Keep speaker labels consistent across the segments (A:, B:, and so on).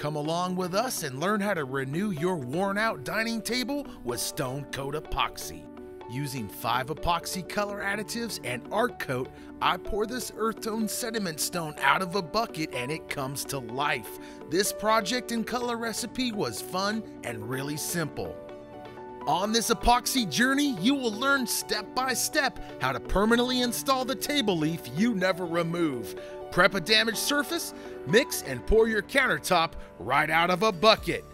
A: Come along with us and learn how to renew your worn out dining table with Stone Coat Epoxy. Using five epoxy color additives and art coat, I pour this earth tone sediment stone out of a bucket and it comes to life. This project and color recipe was fun and really simple. On this epoxy journey, you will learn step by step how to permanently install the table leaf you never remove. Prep a damaged surface, mix and pour your countertop right out of a bucket.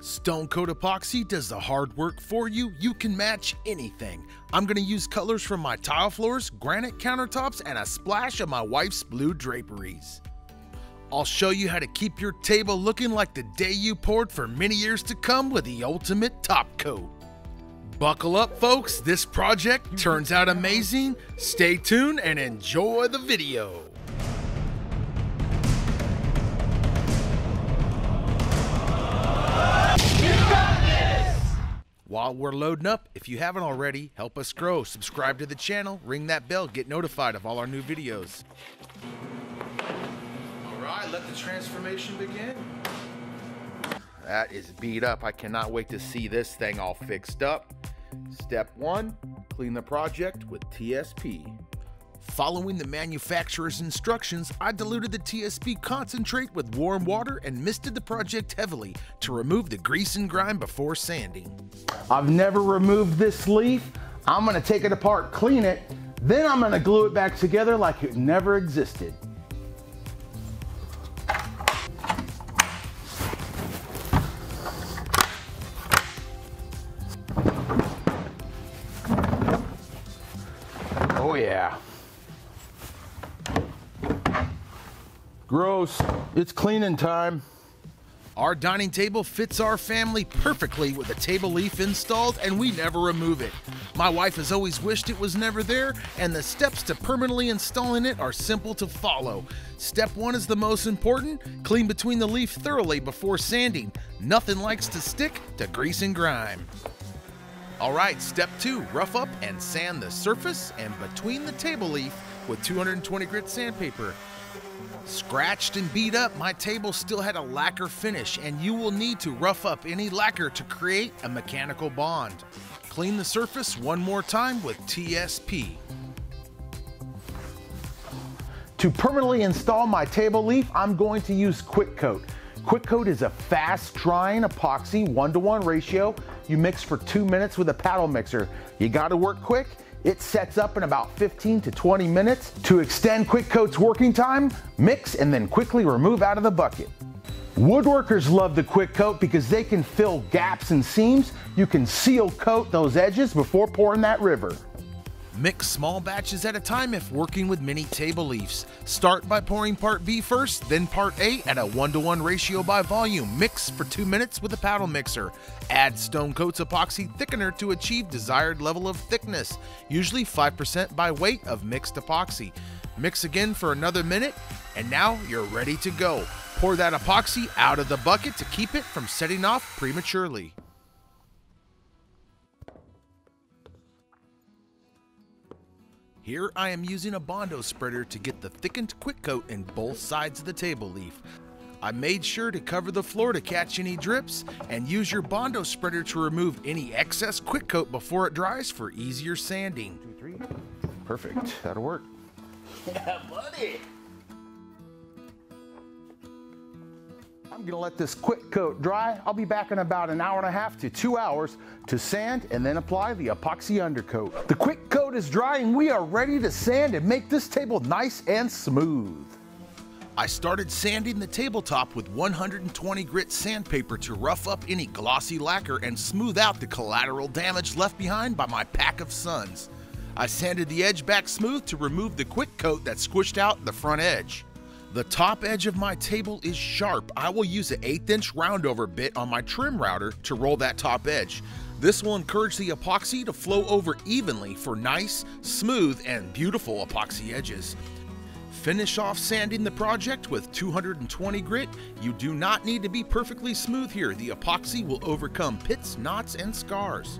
A: Stone Coat Epoxy does the hard work for you. You can match anything. I'm going to use colors from my tile floors, granite countertops, and a splash of my wife's blue draperies. I'll show you how to keep your table looking like the day you poured for many years to come with the ultimate top coat. Buckle up, folks. This project turns out amazing. Stay tuned and enjoy the video. While we're loading up, if you haven't already, help us grow. Subscribe to the channel, ring that bell, get notified of all our new videos. All right, let the transformation begin. That is beat up. I cannot wait to see this thing all fixed up. Step one, clean the project with TSP. Following the manufacturer's instructions, I diluted the TSP concentrate with warm water and misted the project heavily to remove the grease and grime before sanding.
B: I've never removed this leaf. I'm gonna take it apart, clean it, then I'm gonna glue it back together like it never existed. It's cleaning time.
A: Our dining table fits our family perfectly with a table leaf installed, and we never remove it. My wife has always wished it was never there, and the steps to permanently installing it are simple to follow. Step one is the most important clean between the leaf thoroughly before sanding. Nothing likes to stick to grease and grime. All right, step two rough up and sand the surface and between the table leaf with 220 grit sandpaper. Scratched and beat up, my table still had a lacquer finish, and you will need to rough up any lacquer to create a mechanical bond. Clean the surface one more time with TSP.
B: To permanently install my table leaf, I'm going to use Quick Coat. Quick Coat is a fast drying epoxy one to one ratio. You mix for two minutes with a paddle mixer. You gotta work quick it sets up in about 15 to 20 minutes. To extend Quick Coat's working time, mix and then quickly remove out of the bucket. Woodworkers love the Quick Coat because they can fill gaps and seams. You can seal coat those edges before pouring that river.
A: Mix small batches at a time if working with many table leaves. Start by pouring part B first, then part A at a 1 to 1 ratio by volume. Mix for 2 minutes with a paddle mixer. Add Stone Coat's epoxy thickener to achieve desired level of thickness, usually 5% by weight of mixed epoxy. Mix again for another minute, and now you're ready to go. Pour that epoxy out of the bucket to keep it from setting off prematurely. Here I am using a Bondo spreader to get the thickened quick coat in both sides of the table leaf. I made sure to cover the floor to catch any drips and use your Bondo spreader to remove any excess quick coat before it dries for easier sanding.
B: Two, three. Perfect, that'll work.
A: Yeah, buddy.
B: I'm gonna let this quick coat dry. I'll be back in about an hour and a half to two hours to sand and then apply the epoxy undercoat. The quick coat is dry and we are ready to sand and make this table nice and smooth.
A: I started sanding the tabletop with 120 grit sandpaper to rough up any glossy lacquer and smooth out the collateral damage left behind by my pack of sons. I sanded the edge back smooth to remove the quick coat that squished out the front edge. The top edge of my table is sharp. I will use an eighth inch roundover bit on my trim router to roll that top edge. This will encourage the epoxy to flow over evenly for nice, smooth, and beautiful epoxy edges. Finish off sanding the project with 220 grit. You do not need to be perfectly smooth here. The epoxy will overcome pits, knots, and scars.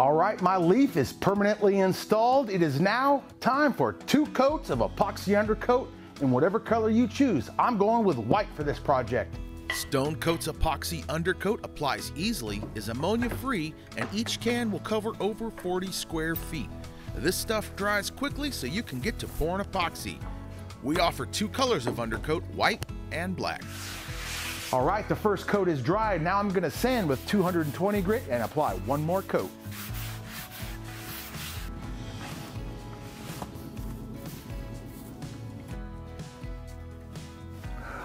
B: All right, my leaf is permanently installed. It is now time for two coats of epoxy undercoat in whatever color you choose. I'm going with white for this project.
C: Stone Coat's epoxy undercoat applies easily, is ammonia free, and each can will cover over 40 square feet. This stuff dries quickly so you can get to pouring epoxy. We offer two colors of undercoat, white and black.
A: All right, the first coat is dry. Now I'm gonna sand with 220 grit and apply one more coat.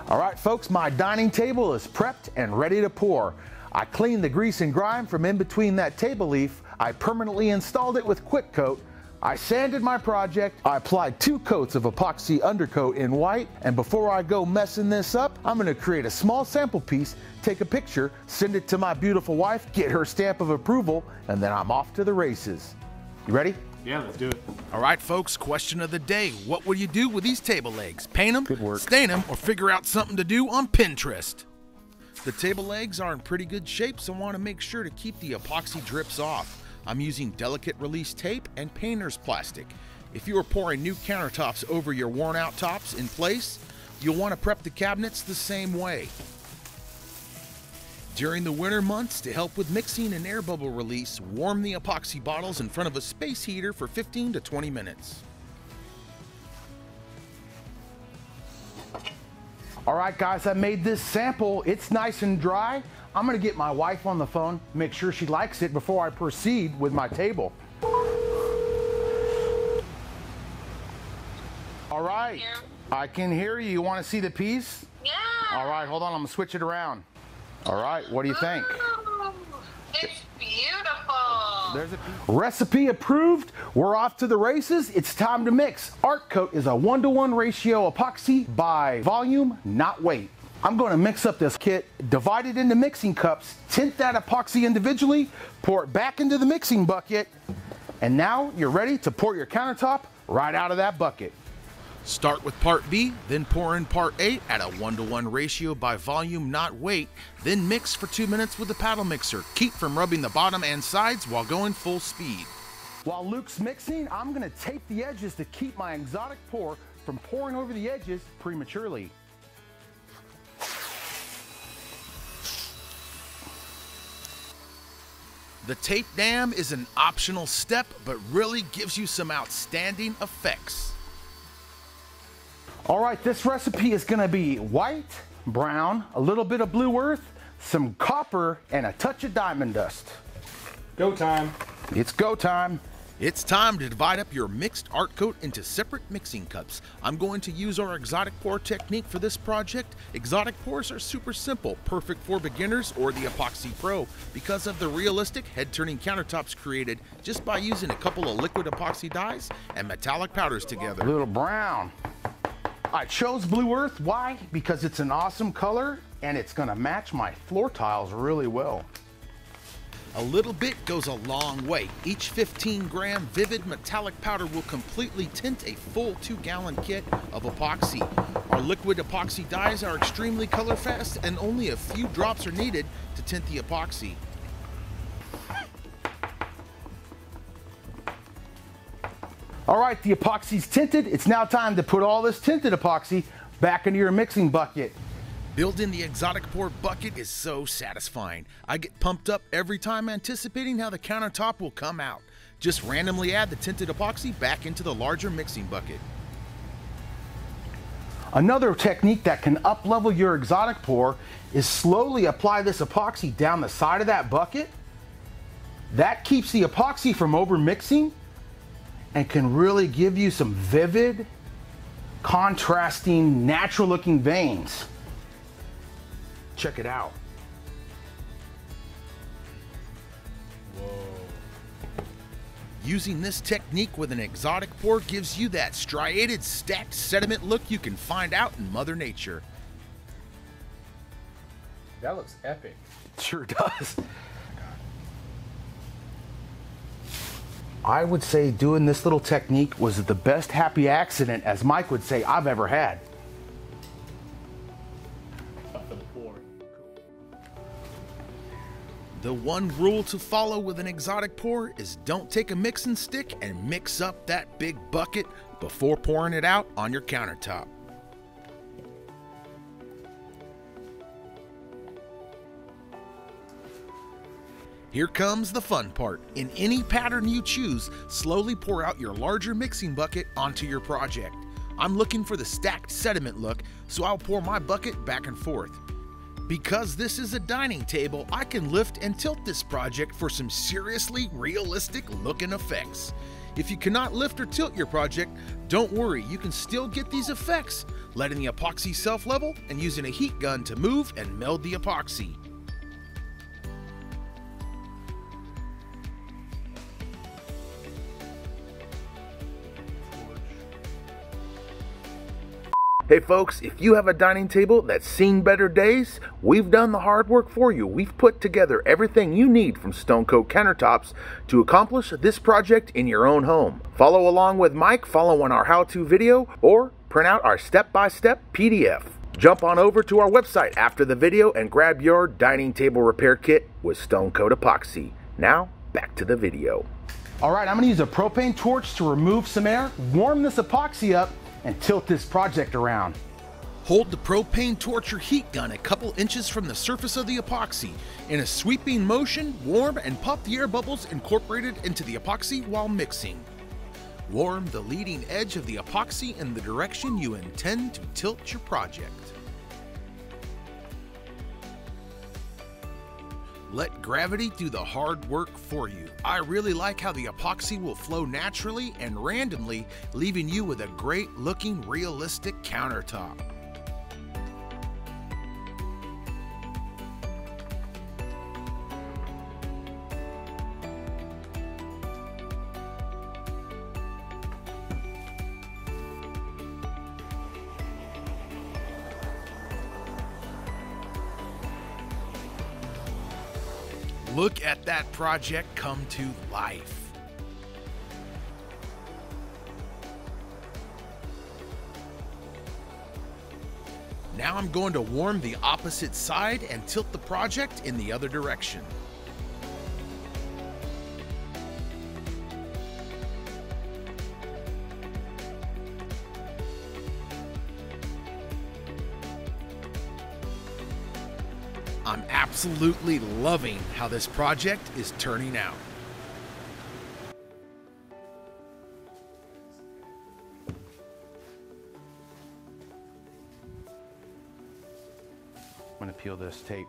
A: All right, folks, my dining table is prepped and ready to pour. I cleaned the grease and grime from in between that table leaf. I permanently installed it with Quick Coat. I sanded my project. I applied two coats of epoxy undercoat in white. And before I go messing this up, I'm gonna create a small sample piece, take a picture, send it to my beautiful wife, get her stamp of approval, and then I'm off to the races. You ready?
D: Yeah, let's do it.
C: All right, folks, question of the day. What will you do with these table legs? Paint them,
A: Good work.
C: stain them, or figure out something to do on Pinterest? The table legs are in pretty good shape, so I want to make sure to keep the epoxy drips off. I'm using delicate release tape and painter's plastic. If you are pouring new countertops over your worn out tops in place, you'll want to prep the cabinets the same way. During the winter months, to help with mixing and air bubble release, warm the epoxy bottles in front of a space heater for 15 to 20 minutes.
A: All right, guys, I made this sample. It's nice and dry. I'm gonna get my wife on the phone, make sure she likes it before I proceed with my table. All right, I can hear you. You wanna see the piece?
E: Yeah.
A: All right, hold on, I'm gonna switch it around. All right, what do you think?
E: Ooh, it's beautiful.
A: There's a recipe approved. We're off to the races. It's time to mix. Art Coat is a one to one ratio epoxy by volume, not weight. I'm going to mix up this kit, divide it into mixing cups, tint that epoxy individually, pour it back into the mixing bucket, and now you're ready to pour your countertop right out of that bucket.
C: Start with part B, then pour in part A at a 1 to 1 ratio by volume, not weight, then mix for 2 minutes with the paddle mixer. Keep from rubbing the bottom and sides while going full speed.
A: While Luke's mixing, I'm going to tape the edges to keep my exotic pour from pouring over the edges prematurely.
C: The tape dam is an optional step, but really gives you some outstanding effects.
A: All right, this recipe is gonna be white, brown, a little bit of blue earth, some copper, and a touch of diamond dust.
D: Go time.
A: It's go time.
C: It's time to divide up your mixed art coat into separate mixing cups. I'm going to use our exotic pour technique for this project. Exotic pours are super simple, perfect for beginners or the Epoxy Pro because of the realistic head turning countertops created just by using a couple of liquid epoxy dyes and metallic powders
A: A
C: together.
A: little brown. I chose blue earth. Why? Because it's an awesome color and it's gonna match my floor tiles really well.
C: A little bit goes a long way. Each 15 gram vivid metallic powder will completely tint a full 2 gallon kit of epoxy. Our liquid epoxy dyes are extremely color fast and only a few drops are needed to tint the epoxy.
A: All right, the epoxy's tinted. It's now time to put all this tinted epoxy back into your mixing bucket.
C: Building the exotic pour bucket is so satisfying. I get pumped up every time anticipating how the countertop will come out. Just randomly add the tinted epoxy back into the larger mixing bucket.
A: Another technique that can up-level your exotic pour is slowly apply this epoxy down the side of that bucket. That keeps the epoxy from over mixing and can really give you some vivid, contrasting, natural looking veins. Check it out.
C: Using this technique with an exotic pour gives you that striated, stacked sediment look you can find out in Mother Nature.
D: That looks epic.
A: Sure does. I would say doing this little technique was the best happy accident, as Mike would say, I've ever had.
C: The one rule to follow with an exotic pour is don't take a mixing stick and mix up that big bucket before pouring it out on your countertop.
A: Here comes the fun part. In any pattern you choose, slowly pour out your larger mixing bucket onto your project. I'm looking for the stacked sediment look, so I'll pour my bucket back and forth. Because this is a dining table, I can lift and tilt this project for some seriously realistic looking effects. If you cannot lift or tilt your project, don't worry, you can still get these effects, letting the epoxy self-level and using a heat gun to move and meld the epoxy.
F: Hey folks, if you have a dining table that's seen better days, we've done the hard work for you. We've put together everything you need from Stone Coat countertops to accomplish this project in your own home. Follow along with Mike, follow on our how-to video, or print out our step-by-step PDF. Jump on over to our website after the video and grab your dining table repair kit with Stone Coat Epoxy. Now, back to the video. All right, I'm gonna use a propane torch to remove some air, warm this epoxy up, and tilt this project around.
A: Hold the propane torch or heat gun a couple inches from the surface of the epoxy. In a sweeping motion, warm and pop the air bubbles incorporated into the epoxy while mixing. Warm the leading edge of the epoxy in the direction you intend to tilt your project. Let gravity do the hard work for you. I really like how the epoxy will flow naturally and randomly, leaving you with a great looking realistic countertop. Look at that project come to life. Now I'm going to warm the opposite side and tilt the project in the other direction. Absolutely loving how this project is turning out.
F: I'm gonna peel this tape.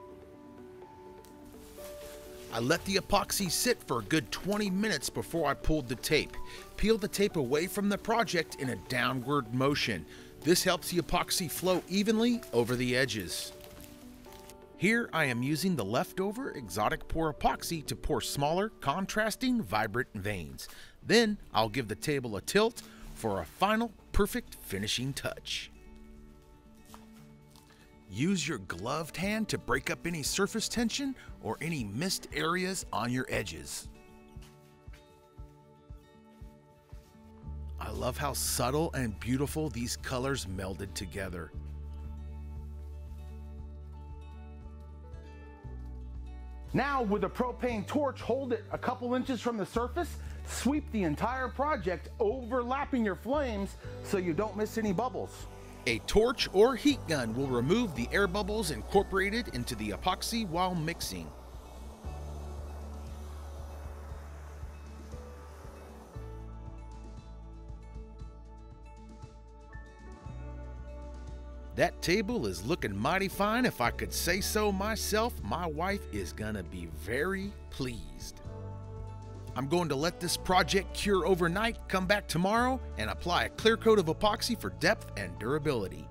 A: I let the epoxy sit for a good 20 minutes before I pulled the tape. Peel the tape away from the project in a downward motion. This helps the epoxy flow evenly over the edges. Here I am using the leftover exotic pour epoxy to pour smaller, contrasting, vibrant veins. Then I'll give the table a tilt for a final perfect finishing touch. Use your gloved hand to break up any surface tension or any missed areas on your edges. I love how subtle and beautiful these colors melded together.
F: Now with a propane torch, hold it a couple inches from the surface, sweep the entire project overlapping your flames so you don't miss any bubbles.
A: A torch or heat gun will remove the air bubbles incorporated into the epoxy while mixing. That table is looking mighty fine. If I could say so myself, my wife is gonna be very pleased. I'm going to let this project cure overnight, come back tomorrow, and apply a clear coat of epoxy for depth and durability.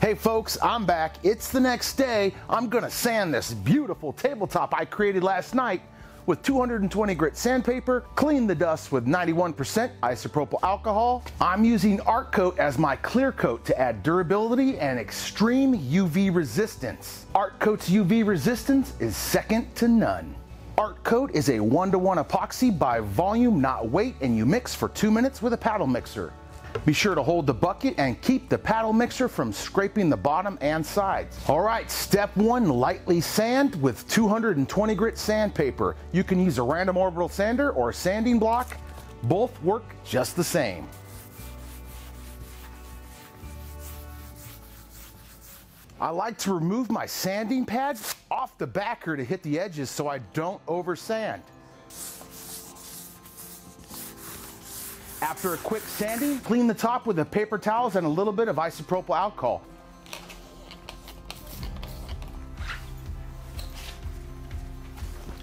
F: Hey folks, I'm back. It's the next day. I'm gonna sand this beautiful tabletop I created last night with 220 grit sandpaper, clean the dust with 91% isopropyl alcohol. I'm using Art Coat as my clear coat to add durability and extreme UV resistance. Art Coat's UV resistance is second to none. Art Coat is a one-to-one epoxy by volume, not weight, and you mix for two minutes with a paddle mixer. Be sure to hold the bucket and keep the paddle mixer from scraping the bottom and sides. All right, step one, lightly sand with 220 grit sandpaper. You can use a random orbital sander or a sanding block. Both work just the same.
A: I like to remove my sanding pad off the backer to hit the edges so I don't over After a quick sanding, clean the top with the paper towels and a little bit of isopropyl alcohol.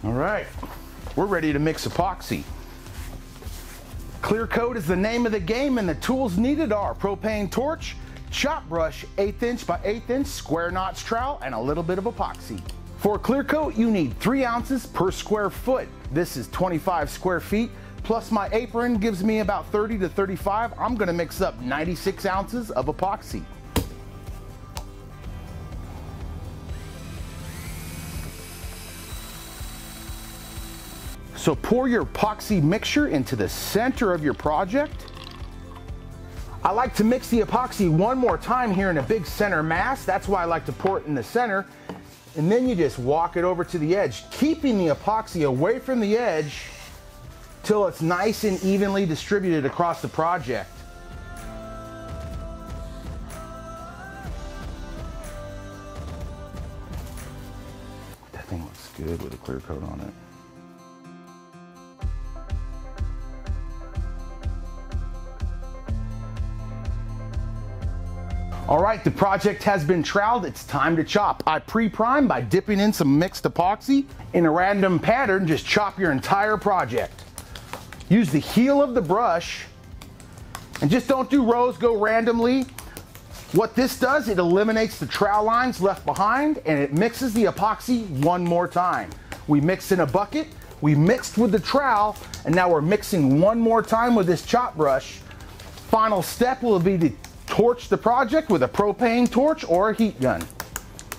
A: All right, we're ready to mix epoxy. Clear coat is the name of the game and the tools needed are propane torch, chop brush, eighth inch by eighth inch square notch trowel, and a little bit of epoxy. For clear coat, you need three ounces per square foot. This is 25 square feet, plus my apron gives me about 30 to 35. I'm gonna mix up 96 ounces of epoxy. So pour your epoxy mixture into the center of your project. I like to mix the epoxy one more time here in a big center mass. That's why I like to pour it in the center. And then you just walk it over to the edge, keeping the epoxy away from the edge till it's nice and evenly distributed across the project. That thing looks good with a clear coat on it. All right, the project has been troweled. It's time to chop. I pre-prime by dipping in some mixed epoxy. In a random pattern, just chop your entire project. Use the heel of the brush and just don't do rows, go randomly. What this does, it eliminates the trowel lines left behind and it mixes the epoxy one more time. We mixed in a bucket, we mixed with the trowel, and now we're mixing one more time with this chop brush. Final step will be to Torch the project with a propane torch or a heat gun.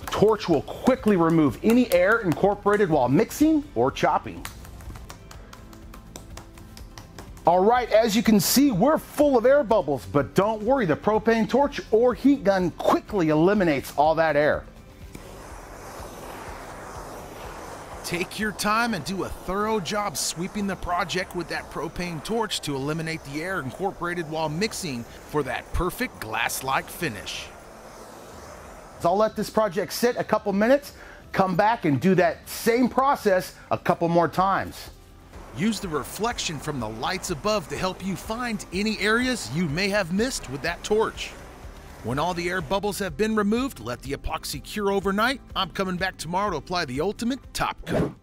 A: Torch will quickly remove any air incorporated while mixing or chopping. All right, as you can see, we're full of air bubbles, but don't worry, the propane torch or heat gun quickly eliminates all that air.
C: Take your time and do a thorough job sweeping the project with that propane torch to eliminate the air incorporated while mixing for that perfect glass-like finish.
A: So I'll let this project sit a couple minutes, come back and do that same process a couple more times.
C: Use the reflection from the lights above to help you find any areas you may have missed with that torch. When all the air bubbles have been removed, let the epoxy cure overnight. I'm coming back tomorrow to apply the ultimate top coat.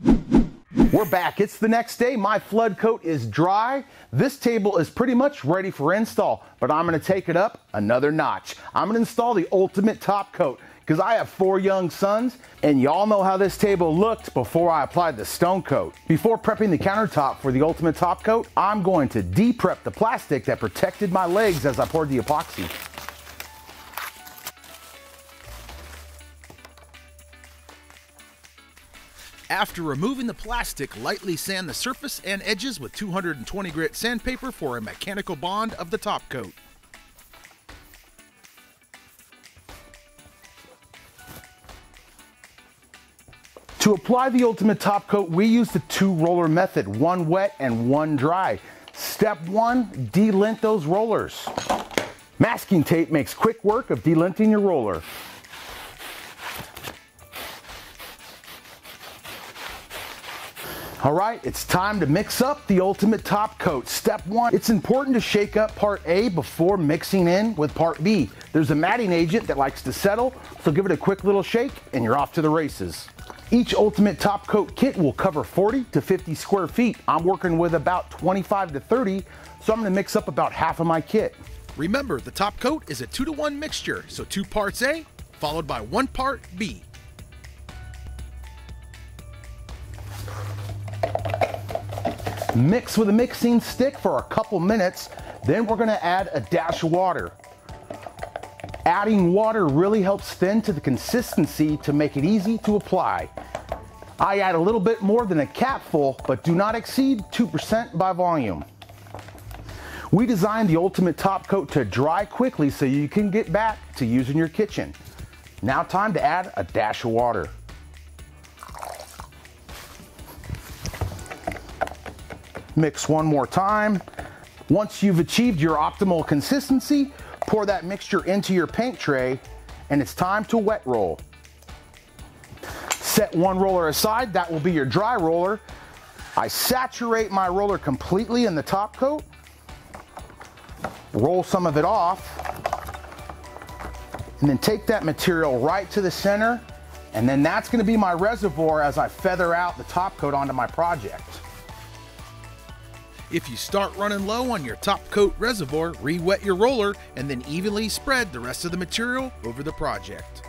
A: We're back. It's the next day. My flood coat is dry. This table is pretty much ready for install, but I'm gonna take it up another notch. I'm gonna install the ultimate top coat because I have four young sons and y'all know how this table looked before I applied the stone coat. Before prepping the countertop for the ultimate top coat, I'm going to de-prep the plastic that protected my legs as I poured the epoxy.
C: After removing the plastic, lightly sand the surface and edges with 220 grit sandpaper for a mechanical bond of the top coat.
A: To apply the ultimate top coat, we use the two roller method, one wet and one dry. Step one, delint those rollers. Masking tape makes quick work of delinting your roller. All right, it's time to mix up the ultimate top coat. Step one, it's important to shake up part A before mixing in with part B. There's a matting agent that likes to settle, so give it a quick little shake and you're off to the races. Each ultimate top coat kit will cover 40 to 50 square feet. I'm working with about 25 to 30, so I'm gonna mix up about half of my kit.
C: Remember, the top coat is a two to one mixture, so two parts A followed by one part B.
A: Mix with a mixing stick for a couple minutes, then we're gonna add a dash of water. Adding water really helps thin to the consistency to make it easy to apply. I add a little bit more than a capful, but do not exceed 2% by volume. We designed the ultimate top coat to dry quickly so you can get back to using your kitchen. Now time to add a dash of water. Mix one more time. Once you've achieved your optimal consistency, pour that mixture into your paint tray and it's time to wet roll. Set one roller aside, that will be your dry roller. I saturate my roller completely in the top coat, roll some of it off, and then take that material right to the center, and then that's gonna be my reservoir as I feather out the top coat onto my project.
C: If you start running low on your top coat reservoir, re-wet your roller and then evenly spread the rest of the material over the project.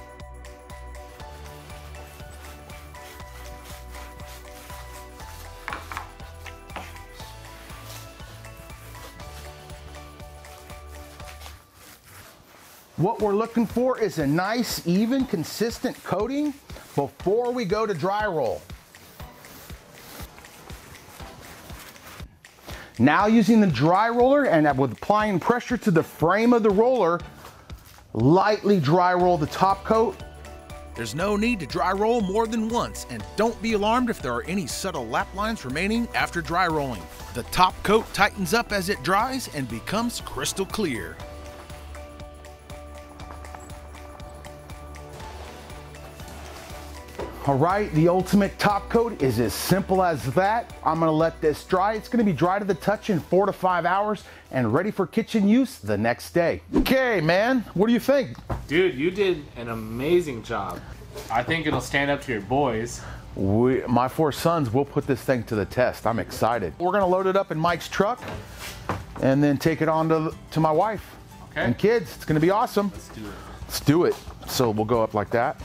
A: What we're looking for is a nice, even, consistent coating before we go to dry roll. Now using the dry roller and with applying pressure to the frame of the roller, lightly dry roll the top coat.
C: There's no need to dry roll more than once, and don't be alarmed if there are any subtle lap lines remaining after dry rolling. The top coat tightens up as it dries and becomes crystal clear.
A: All right, the ultimate top coat is as simple as that. I'm gonna let this dry. It's gonna be dry to the touch in four to five hours and ready for kitchen use the next day. Okay, man, what do you think?
D: Dude, you did an amazing job. I think it'll stand up to your boys.
A: We, my four sons will put this thing to the test. I'm excited. We're gonna load it up in Mike's truck and then take it on to, to my wife
D: Okay.
A: and kids. It's gonna be awesome.
D: Let's do it.
A: Let's do it. So we'll go up like that.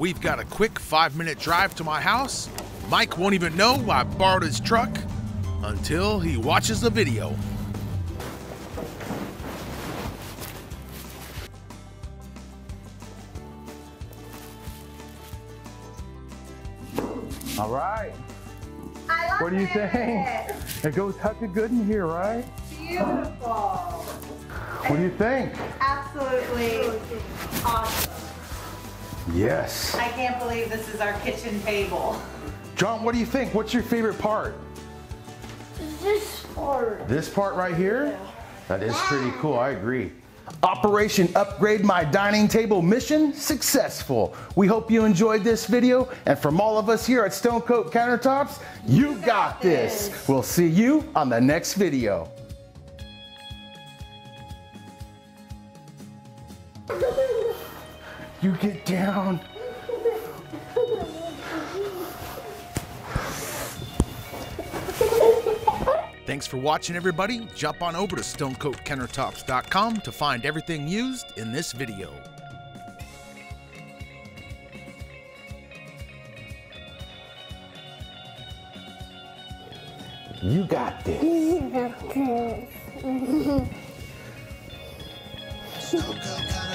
C: We've got a quick five minute drive to my house. Mike won't even know I borrowed his truck until he watches the video.
A: All right.
G: I love
A: What do you
G: it.
A: think? It goes tucking good in here, right?
G: Beautiful.
A: What do you think?
G: Absolutely awesome.
A: Yes.
G: I can't believe this is our kitchen table.
A: John, what do you think? What's your favorite part?
H: This part.
A: This part right here? Yeah. That is pretty cool, I agree. Operation Upgrade My Dining Table mission successful. We hope you enjoyed this video, and from all of us here at Stone Coat Countertops, you got this. We'll see you on the next video. You get down.
C: Thanks for watching, everybody. Jump on over to stonecoatcountertops.com to find everything used in this video. You got this.
A: You got this.